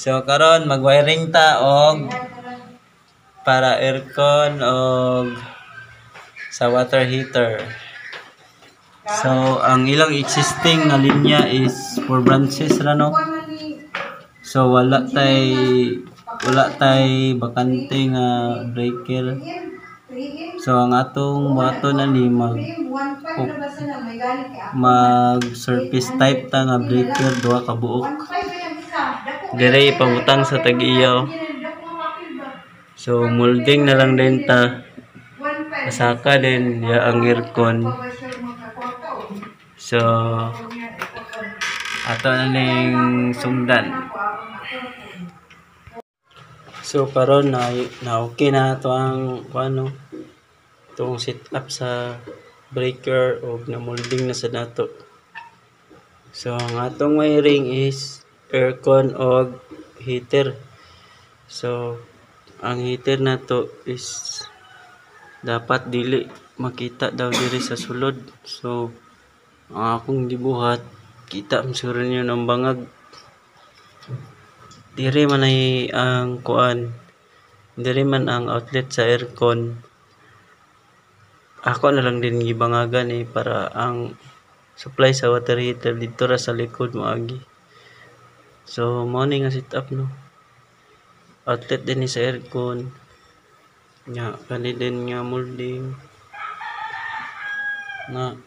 So karon mag-wiring ta og para aircon og sa water heater. So ang ilang existing na linya is four branches ra no. So wala tay wala tay bakante nga breaker. So ang atong buhaton na ni mag mag surface type ta nga breaker duha ka buok. Dire ipangutang sa tag-iyaw. So molding na lang din ta. Kasaka din ya ang aircon. So ato na ning sundan. So karon na na okay na to ang ano itong setup sa breaker o na molding na sa nato. So ang atong wiring is aircon o heater. So ang heater na to is dapat dili makita daw diri sa sulod. So ang akong gibuhat kita masuro niyo ng bangag Diri man ay ang kuan. Diri man ang outlet sa aircon. Ako na lang din gibangagan eh para ang supply sa water heater dito ra sa likod mo agi. So mo ni nga setup no. Outlet din ni sa aircon. Nya kani din nga molding. Na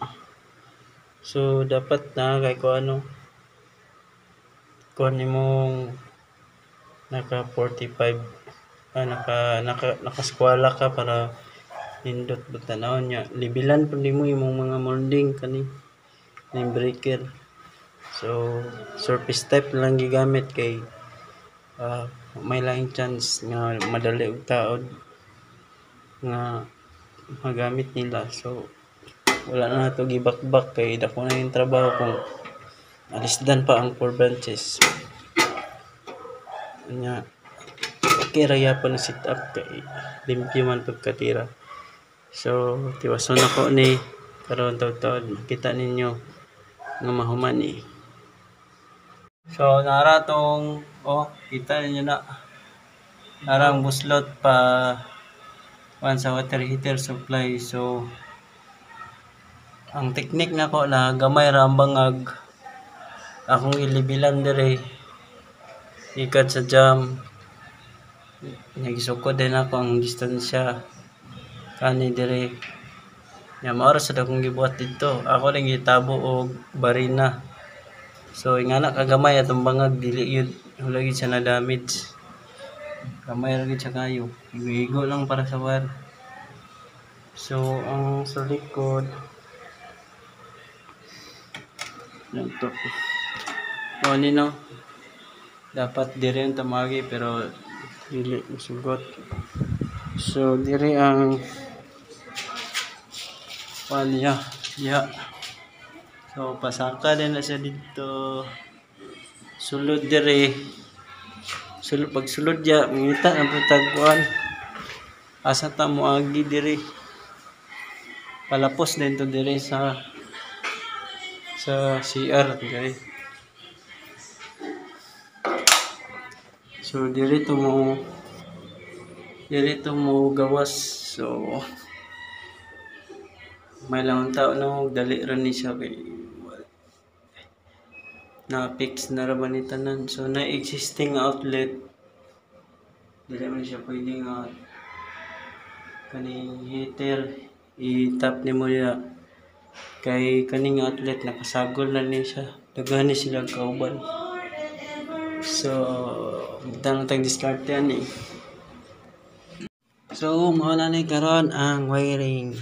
So dapat na kay ko ano kuan nimong naka 45 ah, naka naka nakaskwala ka para nindot butanawon niya libilan pud nimo imong mga molding kani ning breaker so surface type na lang gigamit kay ah, may laing chance nga madali og taod nga magamit nila. So wala na nato gibakbak kay dako na yung trabaho kung alisdan pa ang 4 branches nya okay ra yapon ang setup kay limpyo man pagkatira so tiwason ako ni karon taud-taud makita ninyo nga mahuman ni so nara tong oh kita ninyo na. Narang buslot pa one sa water heater supply. So ang teknik nako na gamay ra ang bangag. Akong ilibilan dire. Ikat sa jam. Nagisukod din ako ang distansya. Kani dire. Ya maoro sa akong gibuhat dito. Ako ring gitabo og barina so ingana kagamay atong bangag dili yun. Hulagi siya na damage. Gamay ra gid siya kayo. Higo lang para sa war. So ang sa likod yan to o nino dapat dire ang tamagi pero dili sugot. So dire ang palya ya so pasaka din na siya dito. Sulod dire. Sulod pag sulod ya mangita ang putagkuan asa ta mo agi dire. Palapos din to dire sa sa CR dire. So dirito mo dirito mo gawas. So may lang tao no dali ra ni siya kay na fix na ra ba ni tanan so na existing outlet dili man siya pwede nga kaning heater i-tap ni mo ya kay kaning outlet nakasagol na ni siya daghan ni sila kauban So, butang tag discard yan eh. So, mao na ni karon ang wiring.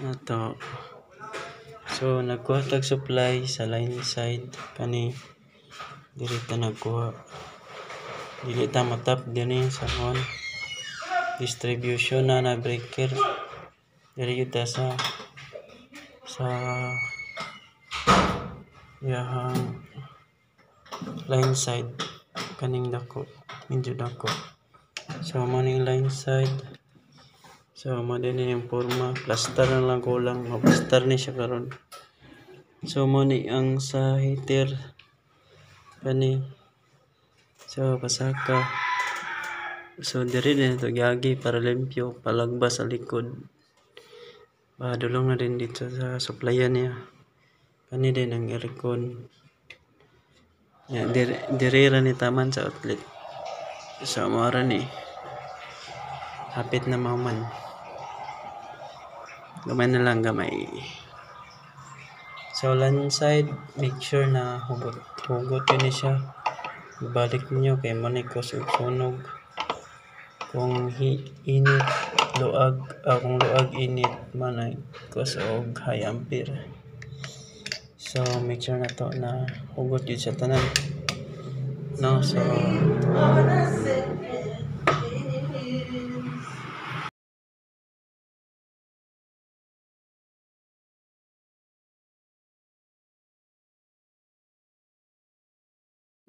Ato. So, nagkuha tag supply sa line side kani diri ta nagkuha. Dili ta matap dinhi sa on distribution na na breaker. Diri kita sa sa yahang line side kaning dako medyo dako so maning line side so mo din yung forma plaster na lang kulang maplaster ni siya karon so mo ni ang sa heater kani So, pasaka. So, diri din ito gyagi para limpyo, palagba sa likod. Padulong na din dito sa supplyan niya. Kani din ang aircon. Yan, diri, diri ra ni taman sa outlet. So, mara ni. Hapit na mahuman. Gamay na lang, gamay. So, land side, make sure na hugot. Hugot yun siya. Balik niyo kay manikos ug sunog. Kung hi, init, luag, ah, kung luag init, manay kos og high ampere. So, make sure na to na hugot yun sa tanan. No, so,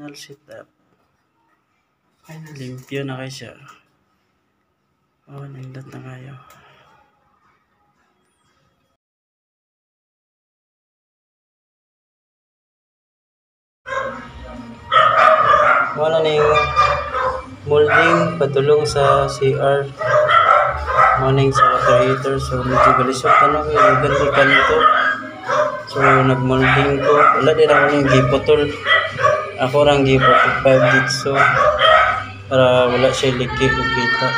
final setup. Limpyo na kayo siya. Oh, nagdat na kayo. Wala na yung molding patulong sa CR morning sa water so medyo galisok ka na kayo ganti ka nito. So nagmolding ko. Wala din ako ng gipotol ako rang gipotol 5 dito para wala siya liki o kita.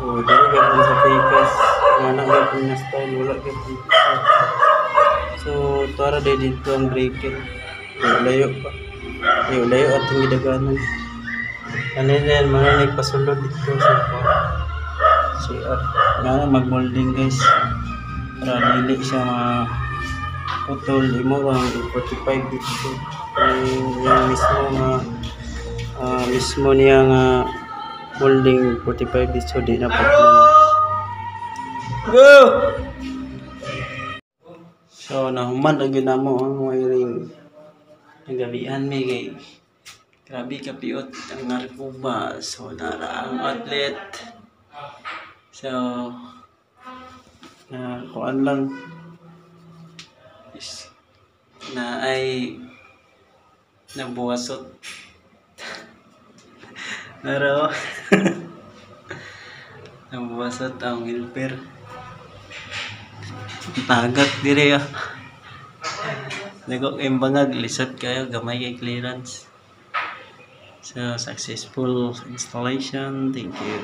O dali gapon sa pikas nga na gapon na style wala gapon so tuara din dito ang breaker layo pa. Layo layo at ang gidaganan kanina yan? Mga nagpasulod dito sa CR nga magmolding guys. Para dili siya ma putol imo lang 45 dito yung, yung mismo nga ah, mismo niya nga molding 45 dito di na putol go! So nahuman ang ginamo ang wiring. Ang gabihan may kay grabe kapiot ang narkuba. So nara ang outlet so na kuan lang. Is na ay nabuwasot naro nabuwasot ang helper. Tagak dire ah. Nagok imbangag lisod kayo gamay kay clearance. So successful installation. Thank you